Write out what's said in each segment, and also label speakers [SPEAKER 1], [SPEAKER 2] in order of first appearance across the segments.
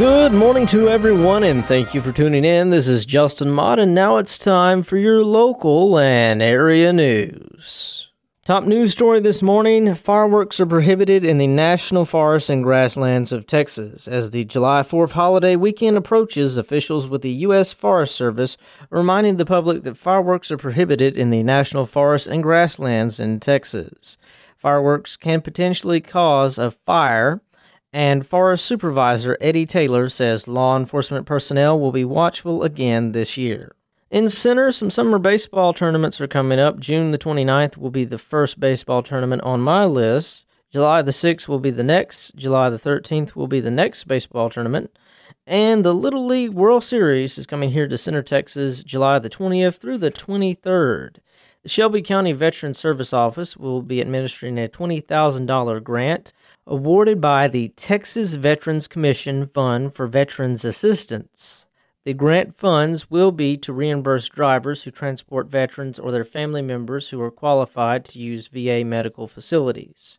[SPEAKER 1] Good morning to everyone, and thank you for tuning in. This is Justin Mott, and now it's time for your local and area news. Top news story this morning fireworks are prohibited in the national forests and grasslands of Texas. As the July 4th holiday weekend approaches, officials with the U.S. Forest Service reminding the public that fireworks are prohibited in the national forests and grasslands in Texas. Fireworks can potentially cause a fire and Forest Supervisor Eddie Taylor says law enforcement personnel will be watchful again this year. In center, some summer baseball tournaments are coming up. June the 29th will be the first baseball tournament on my list. July the 6th will be the next. July the 13th will be the next baseball tournament. And the Little League World Series is coming here to Center, Texas, July the 20th through the 23rd. The Shelby County Veteran Service Office will be administering a $20,000 grant awarded by the Texas Veterans Commission Fund for Veterans Assistance. The grant funds will be to reimburse drivers who transport veterans or their family members who are qualified to use VA medical facilities.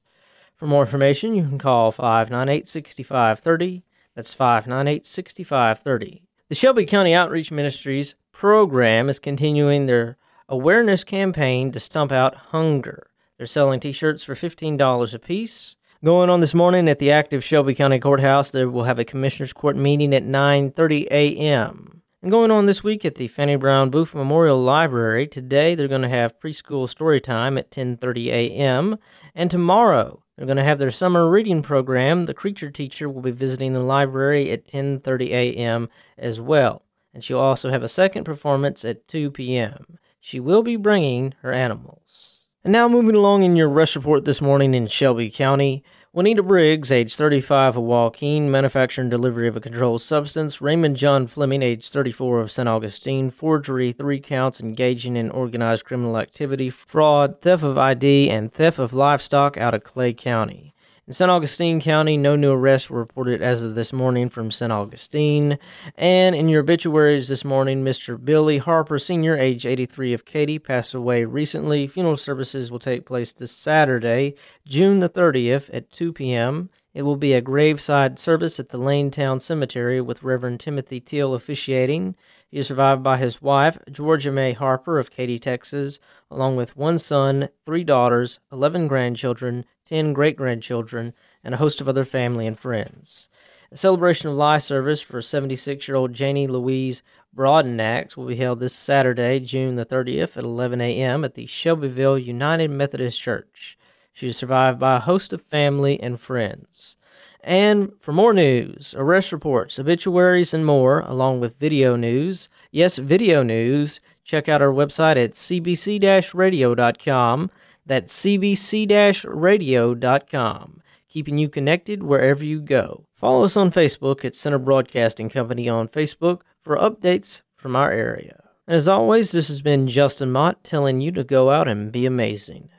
[SPEAKER 1] For more information, you can call 598 6530. That's 598 6530. The Shelby County Outreach Ministries program is continuing their awareness campaign to stump out hunger. They're selling t shirts for $15 a piece. Going on this morning at the active Shelby County Courthouse, they will have a Commissioners Court meeting at 9:30 a.m. And going on this week at the Fannie Brown Booth Memorial Library, today they're going to have preschool story time at 10:30 a.m. and tomorrow they're going to have their summer reading program. The creature teacher will be visiting the library at 10:30 a.m. as well, and she'll also have a second performance at 2 p.m. She will be bringing her animals. And now moving along in your rush report this morning in Shelby County. Juanita Briggs, age 35 of Joaquin, manufacture and delivery of a controlled substance. Raymond John Fleming, age 34 of St. Augustine, forgery, three counts engaging in organized criminal activity, fraud, theft of ID, and theft of livestock out of Clay County. In St. Augustine County, no new arrests were reported as of this morning from St. Augustine. And in your obituaries this morning, Mr. Billy Harper, Sr., age 83 of Katy, passed away recently. Funeral services will take place this Saturday, June the 30th at 2 p.m. It will be a graveside service at the Lanetown Cemetery with Reverend Timothy Teal officiating. He is survived by his wife, Georgia May Harper of Katy, Texas, along with one son, three daughters, 11 grandchildren, 10 great grandchildren, and a host of other family and friends. A celebration of life service for 76 year old Janie Louise Broadenax will be held this Saturday, June the 30th at 11 a.m. at the Shelbyville United Methodist Church. She is survived by a host of family and friends. And for more news, arrest reports, obituaries, and more, along with video news, yes, video news, check out our website at cbc radio.com. That's cbc radio.com, keeping you connected wherever you go. Follow us on Facebook at Center Broadcasting Company on Facebook for updates from our area. And as always, this has been Justin Mott telling you to go out and be amazing.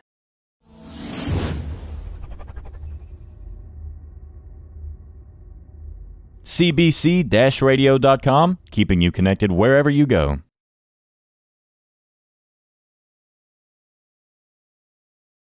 [SPEAKER 2] Cbc radio.com, keeping you connected wherever you go.